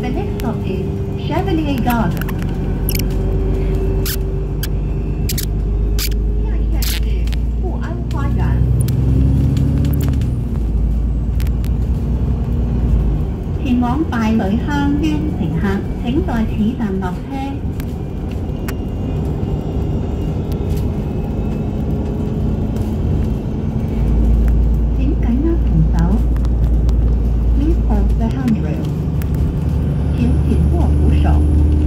The next stop is Chevalier Garden. Tiền 扶手。